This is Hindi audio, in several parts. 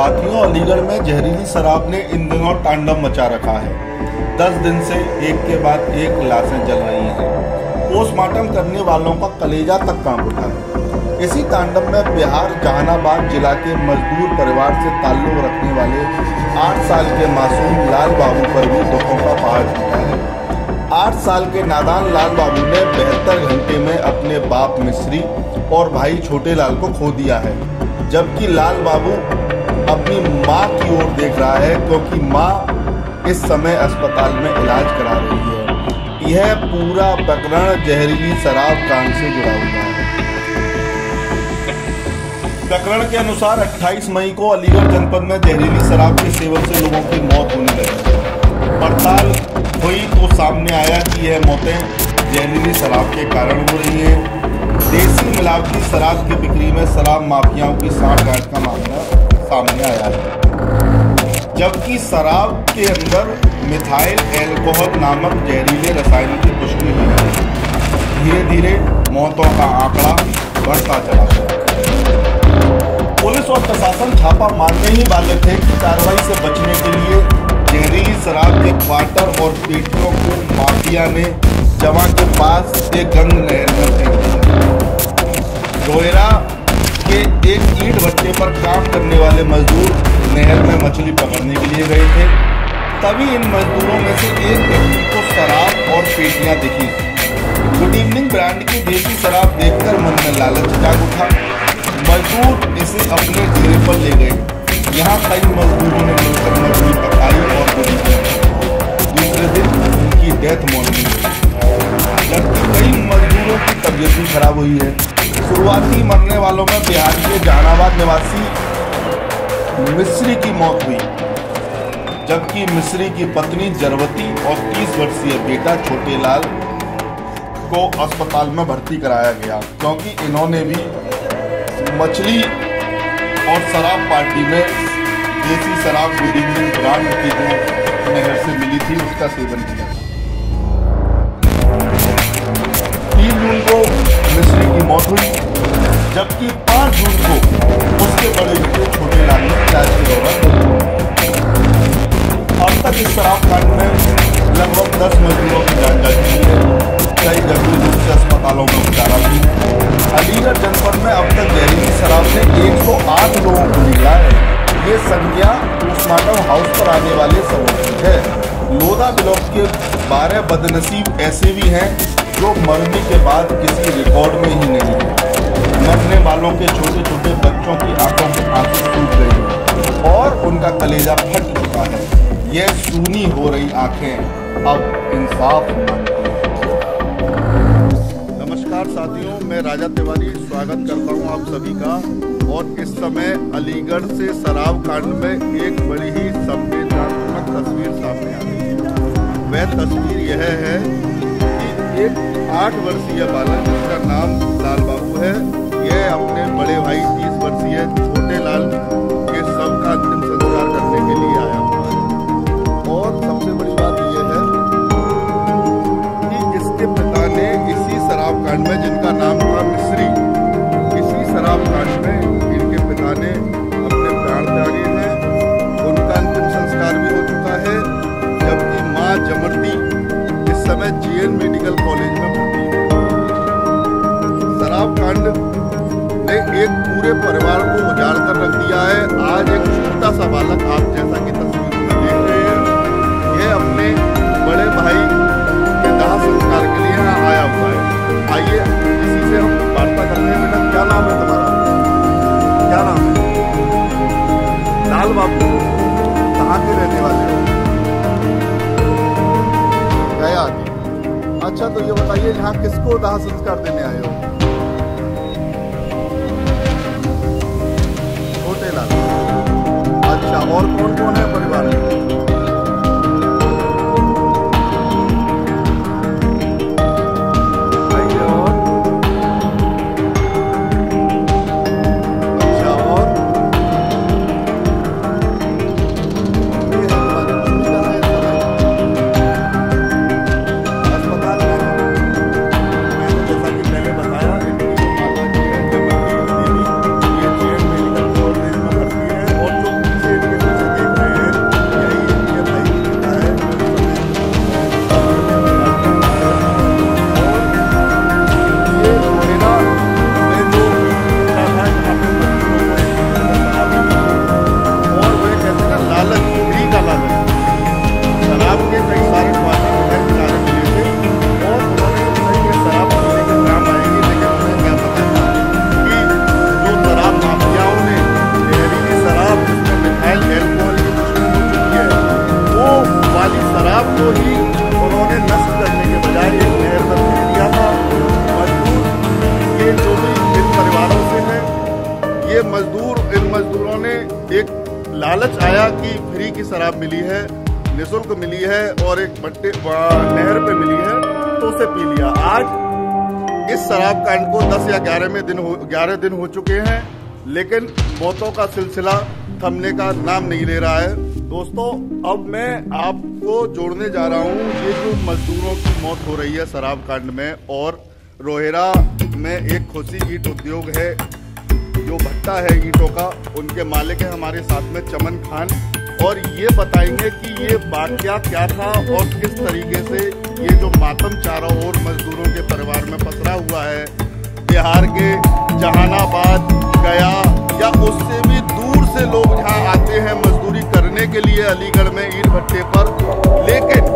साथियों, अलीगढ़ में जहरीली शराब ने इन दिनों तांडव मचा रखा है। दस दिन से एक के बाद एक लाशें जल रही हैं। पोस्टमार्टम करने वालों का कलेजा तक काँप उठा है। इसी तांडव में बिहार, जहानाबाद जिला के मजदूर परिवार से ताल्लुक रखने वाले आठ साल के मासूम लाल बाबू पर भी दुखों का पहाड़ टूटा है। आठ साल के नादान लाल बाबू ने बेहतर घंटे में अपने बाप मिश्री और भाई छोटे लाल को खो दिया है, जबकि लाल बाबू अपनी माँ की ओर देख रहा है, क्योंकि माँ इस समय अस्पताल में इलाज करा रही है। यह पूरा प्रकरण जहरीली शराब कांड से जुड़ा हुआ है। प्रकरण के अनुसार 28 मई को अलीगढ़ जनपद में जहरीली शराब के सेवन से लोगों की मौत होने लगी। पड़ताल हुई तो सामने आया कि यह मौतें जहरीली शराब के कारण हो रही हैं। देसी मिलावटी शराब की बिक्री में शराब माफियाओं की साठ गांठ का मामला सामने आया। है जबकि शराब के अंदर मिथाइल एल्कोहल नामक जहरीले रसायन की पुष्टि हुई। है धीरे धीरे मौतों का आंकड़ा बढ़ता चला गया। पुलिस और प्रशासन छापा मारने ही वाले थे कि कार्रवाई से बचने के लिए जहरीली शराब के क्वार्टर और पेटियों को माफिया ने जमा के पास एक गंग नहर में फेंक दिया। रोयरा के एक भट्टे पर काम करने वाले मजदूर नहर में मछली पकड़ने के लिए गए थे। तभी इन मजदूरों में से एक व्यक्ति को शराब और पेटियाँ दिखी। गुड इवनिंग ब्रांड की देसी शराब देखकर मन में लालच जाग उठा। मजदूर इसे अपने डेरे पर ले गए। यहाँ कई मजदूरों ने मिलकर मछली पकाई और दूसरे दिन उनकी डेथ हुई। जबकि कई मजदूरों की तबीयत भी खराब हुई है। शुरुआती मरने वालों में बिहार के जहानाबाद निवासी मिश्री की मौत हुई। जबकि मिश्री की पत्नी जरवती और 30 वर्षीय बेटा छोटे लाल को अस्पताल में भर्ती कराया गया, क्योंकि इन्होंने भी मछली और शराब पार्टी में देसी शराब गुडिंग ब्रांड की जो नहर से मिली थी, उसका सेवन किया। तीन जून को मिश्री की मौत हुई। जबकि पाँच जून को उसके बड़े बेटे छोटे लाल ने इलाज के दौरान अब तक इस शराब कांड में लगभग दस मजदूरों की जान जा चुकी है। कई गंभीर रूप से अस्पतालों में उपचाराधीन है। अलीगढ़ जनपद में अब तक जहरीली शराब से 108 लोगों को मिला है। ये संख्या पोस्टमार्टम हाउस पर आने वाले सबों की है। लोधा ब्लॉक के बारह बदनसीब ऐसे भी हैं जो मरने के बाद किसी रिकॉर्ड में ही नहीं है। मरने वालों के छोटे छोटे बच्चों की आँखों में आँखें टूट गई है और उनका कलेजा फट चुका है। यह सूनी हो रही आँखें अब इंसाफ नमस्कार साथियों, मैं राजा तिवारी स्वागत करता हूँ आप सभी का। और इस समय अलीगढ़ से शराब कांड में एक बड़ी ही संवेदनात्मक तस्वीर सामने आ रही है। वह तस्वीर यह है एक आठ वर्षीय बालक जिसका नाम लाल बाबू है। यह अपने बड़े भाई तीस वर्षीय छोटे लाल के सब का अंतिम संस्कार करने के लिए आया हुआ है। और सबसे बड़ी बात यह है कि इसके पिता ने इसी शराब कांड में जिनका नाम था मिश्री अच्छा तो ये बताइए यहाँ किसको दाह संस्कार देने आए हो? छोटे लाल अच्छा और कौन कौन है परिवार में? मजदूर इन मजदूरों ने एक लालच आया कि फ्री की शराब मिली है, निःशुल्क मिली है और एक बट्टे नहर पे मिली है तो उसे पी लिया। आज इस शराब कांड को 10 या 11 में दिन हो 11 दिन हो चुके हैं, लेकिन मौतों का सिलसिला थमने का नाम नहीं ले रहा है। दोस्तों, अब मैं आपको जोड़ने जा रहा हूँ, ये जो मजदूरों की मौत हो रही है शराब कांड में, और रोहेरा में एक खुशी ईट उद्योग है जो भट्टा है ईटों का, उनके मालिक है हमारे साथ में चमन खान। और ये बताएँगे कि ये वाक्य क्या था और किस तरीके से ये जो मातम चारों ओर मजदूरों के परिवार में पसरा हुआ है। बिहार के जहानाबाद गया या उससे भी दूर से लोग यहाँ आते हैं मजदूरी करने के लिए अलीगढ़ में ईट भट्टे पर। लेकिन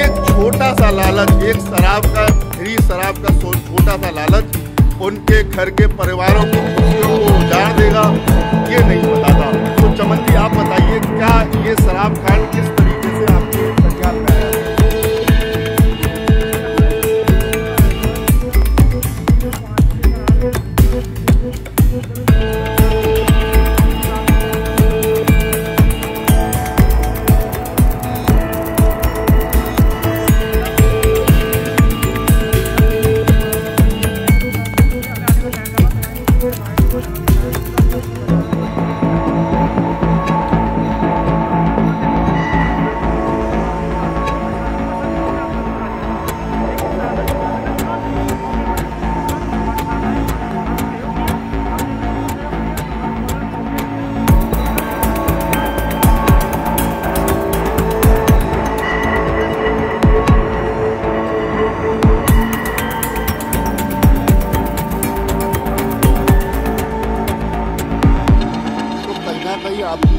एक छोटा सा लालच, एक शराब का फ्री शराब का छोटा सा लालच उनके घर के परिवारों को खुशियों को उजाड़ देगा ये नहीं पता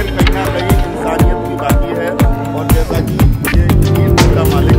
लेकिन कहीं ना कहीं इंसानियत की बाकी है। और जैसा कि ये तीन मालिक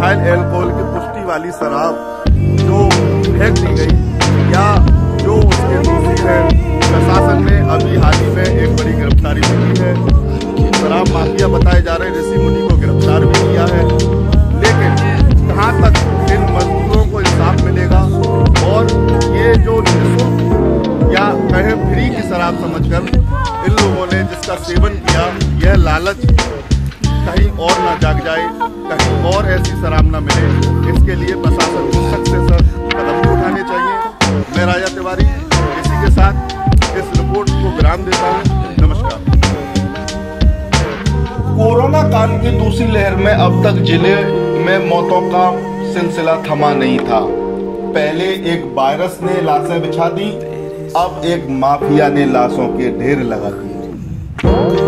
मिथाइल एल्कोहल की पुष्टि वाली शराब जो फेंक दी गई या जो उसके दोषी है। प्रशासन ने अभी हाल ही में एक बड़ी गिरफ्तारी की है। शराब माफिया बताए जा रहे ऋषि मुनि को गिरफ़्तार भी किया है। लेकिन कहाँ तक इन मजदूरों को इंसाफ मिलेगा और ये जो निःशुल्क या कहे फ्री की शराब समझकर इन लोगों ने जिसका सेवन किया, यह लालच कहीं और ना जाग जाए। कहीं शराब ना मिले। इसके लिए प्रशासन को सख्त से सख्त कदम उठाने चाहिए। मैं राजा तिवारी इसी के साथ इस रिपोर्ट को विराम देता हूँ। नमस्कार। कोरोना काल की दूसरी लहर में अब तक ज़िले में मौतों का सिलसिला थमा नहीं था। पहले एक वायरस ने लाशें बिछा दी, अब एक माफिया ने लाशों के ढेर लगा दिए।